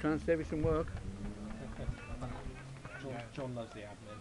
try and save you some work. John, John loves the admin.